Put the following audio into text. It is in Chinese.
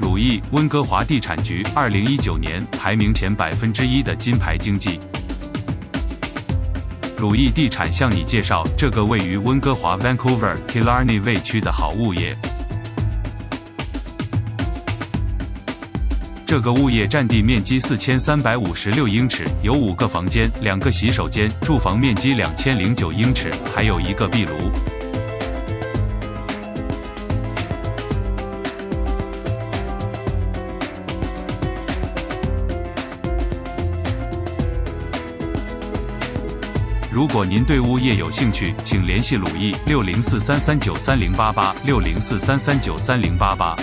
鲁易温哥华地产局二零一九年排名前百分之一的金牌经济。鲁易地产向你介绍这个位于温哥华 Vancouver Killarney 卫区的好物业。这个物业占地面积四千三百五十六英尺，有五个房间、两个洗手间，住房面积两千零九英尺，还有一个壁炉。如果您对物业有兴趣，请联系鲁易六零四三三九三零八八六零四三三九三零八八。